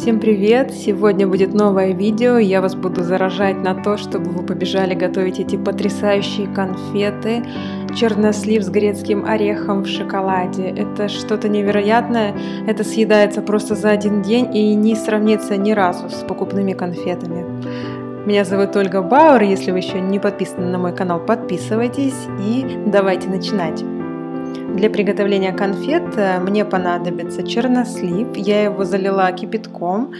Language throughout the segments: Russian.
Всем привет! Сегодня будет новое видео. Я вас буду заражать на то, чтобы вы побежали готовить эти потрясающие конфеты. Чернослив с грецким орехом в шоколаде. Это что-то невероятное. Это съедается просто за один день и не сравнится ни разу с покупными конфетами. Меня зовут Ольга Бауэр. Если вы еще не подписаны на мой канал, подписывайтесь и давайте начинать. Для приготовления конфет э, мне понадобится чернослив. Я его залила кипятком,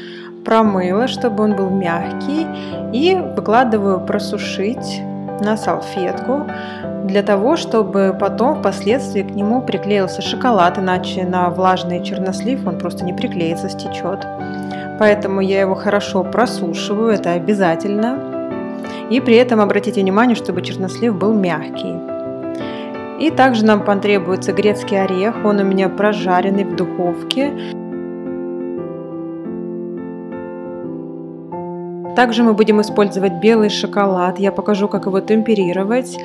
промыла, чтобы он был мягкий, и выкладываю просушить на салфетку для того, чтобы потом впоследствии к нему приклеился шоколад, иначе на влажный чернослив он просто не приклеится, стечет. Поэтому я его хорошо просушиваю, это обязательно. И при этом обратите внимание, чтобы чернослив был мягкий. И также нам потребуется грецкий орех, он у меня прожаренный в духовке. Также мы будем использовать белый шоколад. Я покажу, как его темперировать.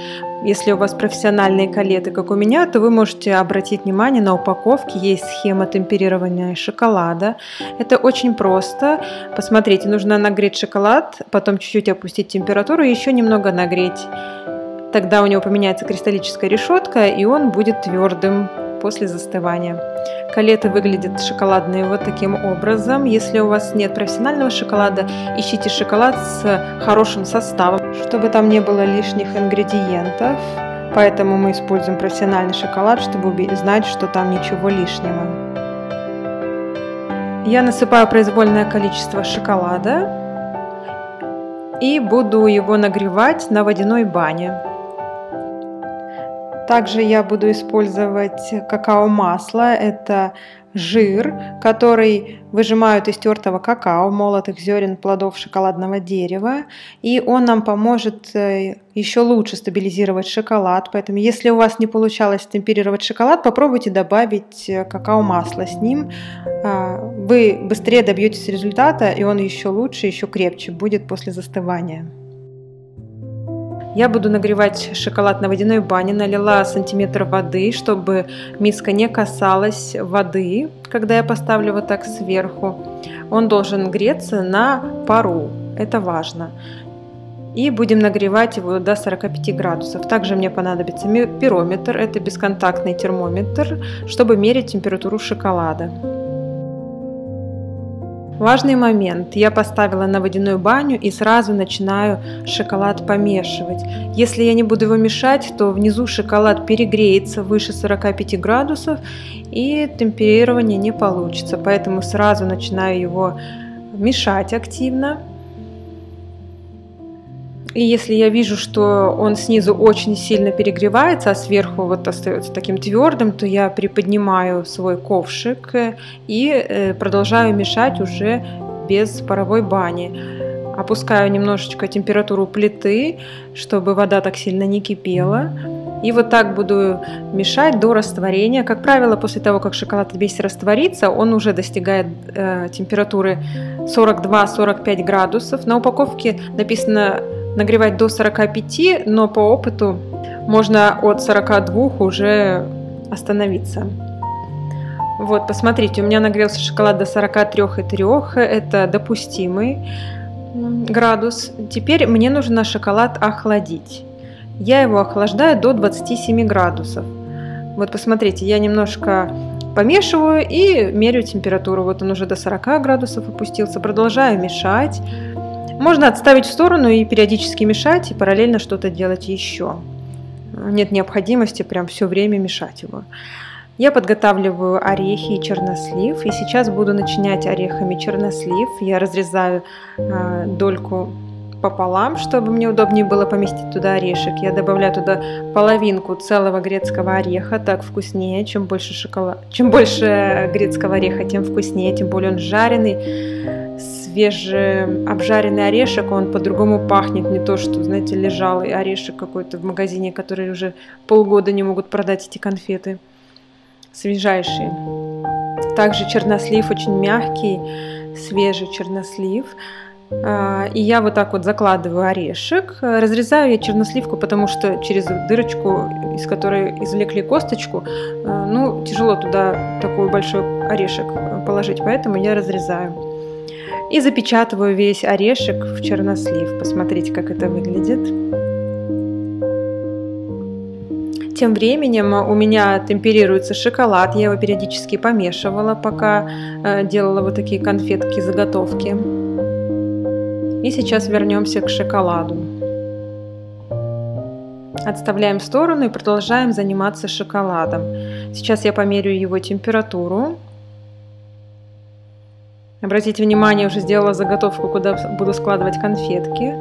Если у вас профессиональные калеты, как у меня, то вы можете обратить внимание на упаковке. Есть схема темперирования шоколада. Это очень просто. Посмотрите, нужно нагреть шоколад, потом чуть-чуть опустить температуру и еще немного нагреть. Тогда у него поменяется кристаллическая решетка, и он будет твердым после застывания. Калеты выглядят шоколадные вот таким образом. Если у вас нет профессионального шоколада, ищите шоколад с хорошим составом, чтобы там не было лишних ингредиентов. Поэтому мы используем профессиональный шоколад, чтобы знать, что там ничего лишнего. Я насыпаю произвольное количество шоколада и буду его нагревать на водяной бане. Также я буду использовать какао-масло. Это жир, который выжимают из тертого какао, молотых зерен плодов шоколадного дерева. И он нам поможет э, еще лучше стабилизировать шоколад. Поэтому, если у вас не получалось темперировать шоколад, попробуйте добавить э, какао-масло с ним. А, вы быстрее добьетесь результата, и он еще лучше, еще крепче будет после застывания. Я буду нагревать шоколад на водяной бане, налила сантиметр воды, чтобы миска не касалась воды, когда я поставлю вот так сверху. Он должен греться на пару, это важно. И будем нагревать его до 45 градусов. Также мне понадобится пирометр, это бесконтактный термометр, чтобы мерить температуру шоколада. Важный момент. Я поставила на водяную баню и сразу начинаю шоколад помешивать. Если я не буду его мешать, то внизу шоколад перегреется выше 45 градусов и темперирование не получится. Поэтому сразу начинаю его мешать активно. И если я вижу, что он снизу очень сильно перегревается, а сверху вот остается таким твердым, то я приподнимаю свой ковшик и э, продолжаю мешать уже без паровой бани. Опускаю немножечко температуру плиты, чтобы вода так сильно не кипела. И вот так буду мешать до растворения. Как правило, после того, как шоколад весь растворится, он уже достигает э, температуры 42-45 градусов. На упаковке написано нагревать до 45, но по опыту можно от 42 уже остановиться. Вот, посмотрите, у меня нагрелся шоколад до 43,3, это допустимый градус. Теперь мне нужно шоколад охладить. Я его охлаждаю до 27 градусов. Вот посмотрите, я немножко помешиваю и меряю температуру. Вот он уже до 40 градусов опустился. Продолжаю мешать. Можно отставить в сторону и периодически мешать, и параллельно что-то делать еще. Нет необходимости прям все время мешать его. Я подготавливаю орехи и чернослив, и сейчас буду начинять орехами чернослив. Я разрезаю э, дольку пополам, чтобы мне удобнее было поместить туда орешек. Я добавляю туда половинку целого грецкого ореха, так вкуснее. Чем больше шоколад, чем больше грецкого ореха, тем вкуснее, тем более он жареный свежеобжаренный орешек, он по-другому пахнет, не то, что, знаете, лежал орешек какой-то в магазине, который уже полгода не могут продать эти конфеты. Свежайшие. Также чернослив очень мягкий, свежий чернослив. А, и я вот так вот закладываю орешек. Разрезаю я черносливку, потому что через дырочку, из которой извлекли косточку, а, ну, тяжело туда такой большой орешек положить, поэтому я разрезаю. И запечатываю весь орешек в чернослив. Посмотрите, как это выглядит. Тем временем у меня темперируется шоколад. Я его периодически помешивала, пока э, делала вот такие конфетки заготовки. И сейчас вернемся к шоколаду. Отставляем в сторону и продолжаем заниматься шоколадом. Сейчас я померяю его температуру. Обратите внимание, уже сделала заготовку, куда буду складывать конфетки.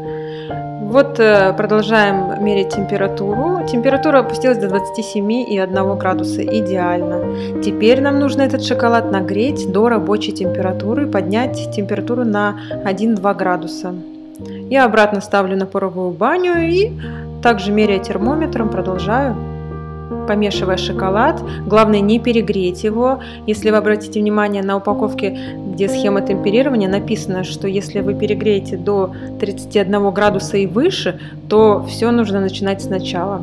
Вот э, продолжаем мерить температуру. Температура опустилась до 27,1 градуса. Идеально. Теперь нам нужно этот шоколад нагреть до рабочей температуры, поднять температуру на 1-2 градуса. Я обратно ставлю на паровую баню и также меряя термометром продолжаю помешивая шоколад. Главное не перегреть его. Если вы обратите внимание на упаковке, где схема темперирования, написано, что если вы перегреете до 31 градуса и выше, то все нужно начинать сначала.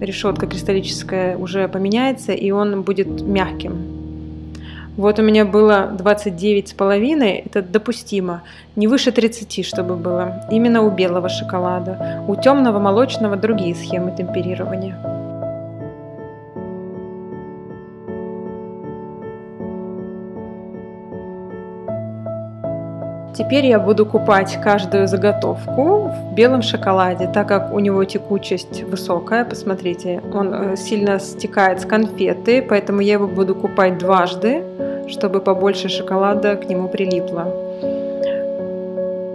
Решетка кристаллическая уже поменяется, и он будет мягким. Вот у меня было 29,5, это допустимо. Не выше 30, чтобы было. Именно у белого шоколада. У темного молочного другие схемы темперирования. Теперь я буду купать каждую заготовку в белом шоколаде, так как у него текучесть высокая. Посмотрите, он э, сильно стекает с конфеты, поэтому я его буду купать дважды, чтобы побольше шоколада к нему прилипло.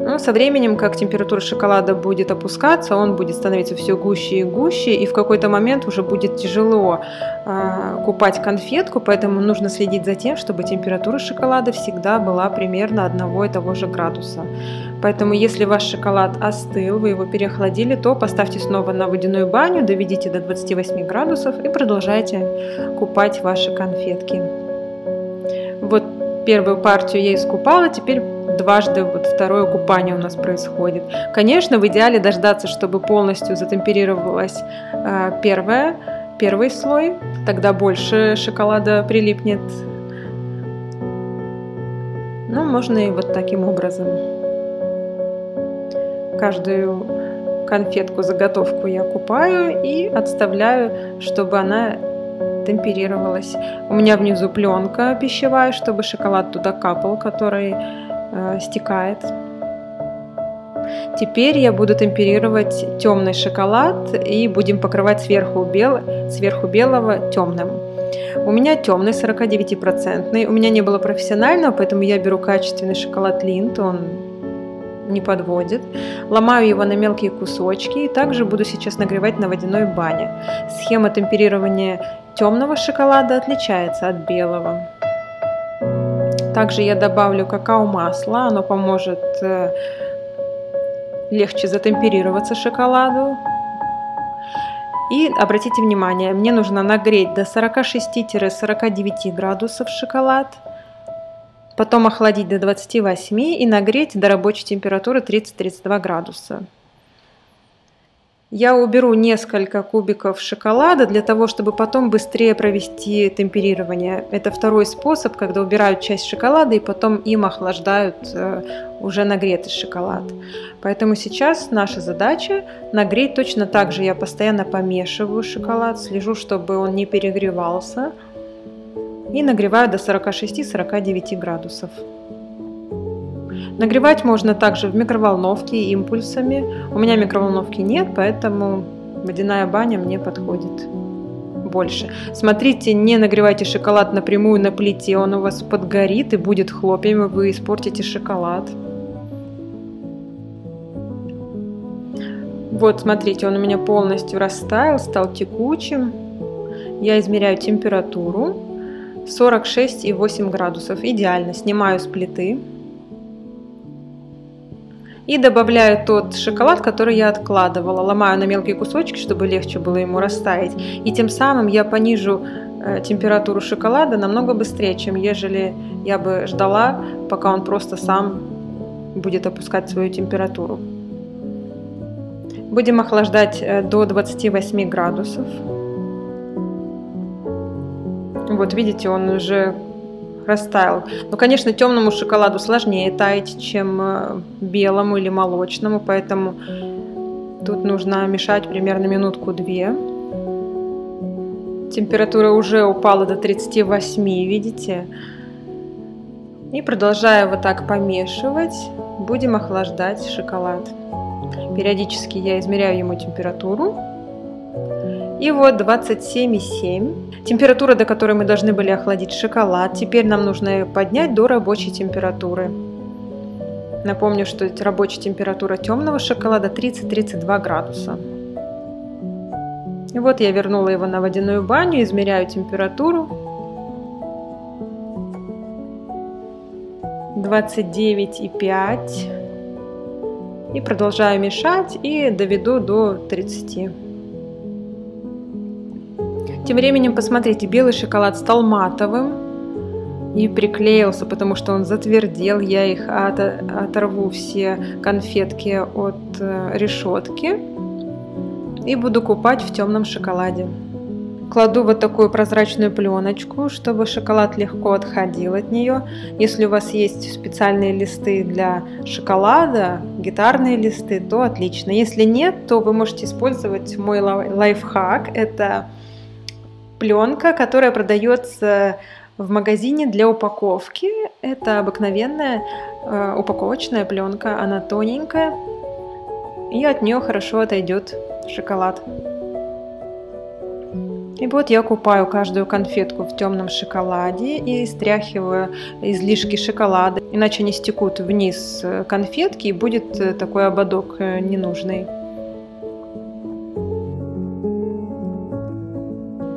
Но со временем, как температура шоколада будет опускаться, он будет становиться все гуще и гуще, и в какой-то момент уже будет тяжело э, купать конфетку, поэтому нужно следить за тем, чтобы температура шоколада всегда была примерно одного и того же градуса. Поэтому, если ваш шоколад остыл, вы его переохладили, то поставьте снова на водяную баню, доведите до 28 градусов и продолжайте купать ваши конфетки. Вот первую партию я искупала, теперь дважды вот второе купание у нас происходит. Конечно, в идеале дождаться, чтобы полностью затемперировалась э, первая, первый слой, тогда больше шоколада прилипнет. Но можно и вот таким образом. Каждую конфетку, заготовку я купаю и отставляю, чтобы она темперировалась. У меня внизу пленка пищевая, чтобы шоколад туда капал, который э, стекает. Теперь я буду темперировать темный шоколад и будем покрывать сверху, бел, сверху белого темным. У меня темный 49%. У меня не было профессионального, поэтому я беру качественный шоколад Линд, он не подводит. Ломаю его на мелкие кусочки и также буду сейчас нагревать на водяной бане. Схема темперирования темного шоколада отличается от белого. Также я добавлю какао-масло, оно поможет э, легче затемперироваться шоколаду. И обратите внимание, мне нужно нагреть до 46-49 градусов шоколад, потом охладить до 28 и нагреть до рабочей температуры 30-32 градуса. Я уберу несколько кубиков шоколада для того, чтобы потом быстрее провести темперирование. Это второй способ, когда убирают часть шоколада и потом им охлаждают э, уже нагретый шоколад. Поэтому сейчас наша задача нагреть точно так же. Я постоянно помешиваю шоколад, слежу, чтобы он не перегревался. И нагреваю до 46-49 градусов. Нагревать можно также в микроволновке импульсами. У меня микроволновки нет, поэтому водяная баня мне подходит больше. Смотрите, не нагревайте шоколад напрямую на плите, он у вас подгорит и будет хлопьями, вы испортите шоколад. Вот, смотрите, он у меня полностью растаял, стал текучим. Я измеряю температуру 46,8 градусов. Идеально. Снимаю с плиты. И добавляю тот шоколад, который я откладывала. Ломаю на мелкие кусочки, чтобы легче было ему растаять. И тем самым я понижу э, температуру шоколада намного быстрее, чем ежели я бы ждала, пока он просто сам будет опускать свою температуру. Будем охлаждать э, до 28 градусов. Вот видите, он уже растаял. Но, конечно, темному шоколаду сложнее таять, чем э, белому или молочному, поэтому тут нужно мешать примерно минутку-две. Температура уже упала до 38, видите? И продолжая вот так помешивать, будем охлаждать шоколад. Периодически я измеряю ему температуру. И вот 27,7. Температура, до которой мы должны были охладить шоколад. Теперь нам нужно поднять до рабочей температуры. Напомню, что рабочая температура темного шоколада 30-32 градуса. И вот я вернула его на водяную баню, измеряю температуру. 29,5. И продолжаю мешать и доведу до 30. Тем временем, посмотрите, белый шоколад стал матовым и приклеился, потому что он затвердел. Я их от, оторву все конфетки от э, решетки и буду купать в темном шоколаде. Кладу вот такую прозрачную пленочку, чтобы шоколад легко отходил от нее. Если у вас есть специальные листы для шоколада, гитарные листы, то отлично. Если нет, то вы можете использовать мой лайфхак. Это пленка, которая продается в магазине для упаковки. Это обыкновенная э, упаковочная пленка, она тоненькая, и от нее хорошо отойдет шоколад. И вот я купаю каждую конфетку в темном шоколаде и стряхиваю излишки шоколада, иначе они стекут вниз конфетки и будет э, такой ободок э, ненужный.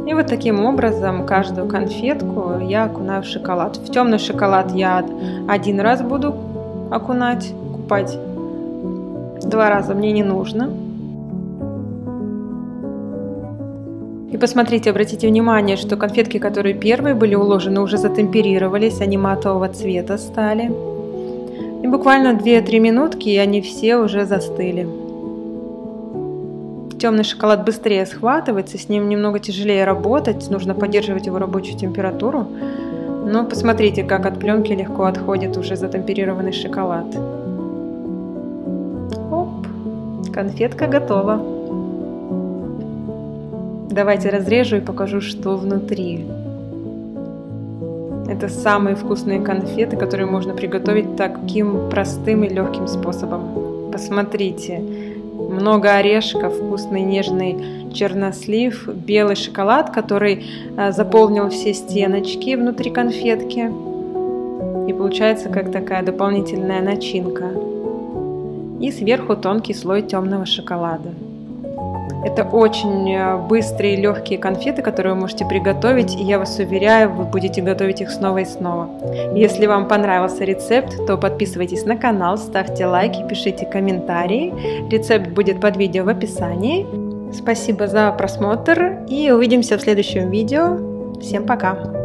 И вот таким образом каждую конфетку я окунаю в шоколад. В темный шоколад я один раз буду окунать, купать. Два раза мне не нужно. И посмотрите, обратите внимание, что конфетки, которые первые были уложены, уже затемперировались, они матового цвета стали. И буквально 2-3 минутки, и они все уже застыли. Темный шоколад быстрее схватывается, с ним немного тяжелее работать, нужно поддерживать его рабочую температуру. Но посмотрите, как от пленки легко отходит уже затемперированный шоколад. Оп, конфетка готова. Давайте разрежу и покажу, что внутри. Это самые вкусные конфеты, которые можно приготовить таким простым и легким способом. Посмотрите, много орешков, вкусный нежный чернослив, белый шоколад, который а, заполнил все стеночки внутри конфетки. И получается как такая дополнительная начинка. И сверху тонкий слой темного шоколада. Это очень э, быстрые легкие конфеты, которые вы можете приготовить, и я вас уверяю, вы будете готовить их снова и снова. Если вам понравился рецепт, то подписывайтесь на канал, ставьте лайки, пишите комментарии. Рецепт будет под видео в описании. Спасибо за просмотр и увидимся в следующем видео. Всем пока!